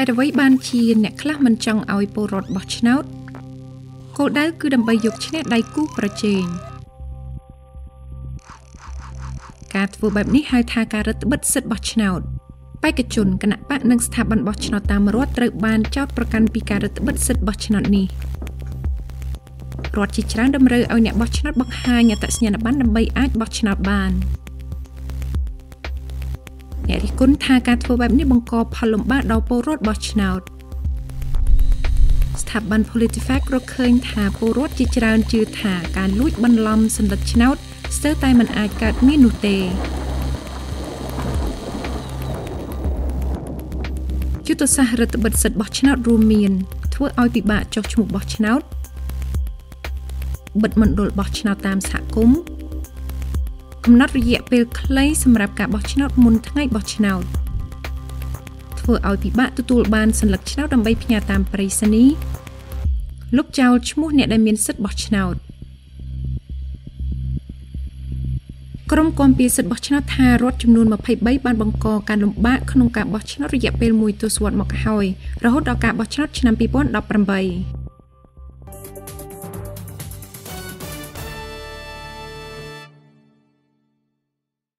េតុអ្វីបានជាអ្នកខ្លះមិនចង់ឲ្យពលរដ្ឋបោះឆ្នោតគោលដៅគឺដើម្បីយកឈ្នះដៃគូប្រជែងការធ្វើបែបនេះហៅថាការរឹតបន្តឹងសិទ្ធិបោះឆ្នោតបេក្ខជនគណៈបកនិងស្ថាប័នបោះឆ្នោតតាមរដ្ឋត្រូវបានចោទប្រកាន់ពីការរឹតបន្តឹងសិទ្ធិបោះឆ្នោតនេះរដ្ឋជាច្រើនតម្រូវឲ្យអ្នកបោះឆ្នោតបង្ហាញអត្តសញ្ញាណប័ណ្ណដើម្បីអាចបោះឆ្នោតបាន អ្នករិះគន់ថាការធ្វើបែបនេះបង្កផលលំបាកដល់ពលរដ្ឋបោះឆ្នោតស្ថាប័ន PolitiFact រកឃើញថាពលរដ្ឋជាច្រើនជឿថាការលួចបន្លំសន្លឹកឆ្នោតស្ទើរតែមិនអាចកើតមាននោះទេយុទ្ធសាស្ត្ររដ្ឋបិទសិទ្ធិបោះឆ្នោតរួមមាន ធ្វើឲ្យពិបាកចុះឈ្មោះបោះឆ្នោតបិទមណ្ឌលបោះឆ្នោតតាមសហគមន៍ កំណត់រយៈពេលខ្លីសម្រាប់ការបោះឆ្នោតមុនថ្ងៃបោះឆ្នោតធ្វើឲ្យពិបាកទទួលបានសញ្ញាឆ្នោតដើម្បីផ្ញើតាមប្រៃសណីលុបចោលឈ្មោះអ្នកដែលមានសិទ្ធិបោះឆ្នោតក្រុមគាំពៀសិទ្ធិបោះឆ្នោតថារដ្ឋចំនួន23បានបង្កការលំបាកក្នុងការបោះឆ្នោតរយៈពេល1ទសវត្សរ៍មកហើយរហូតដល់ការបោះឆ្នោតឆ្នាំ2018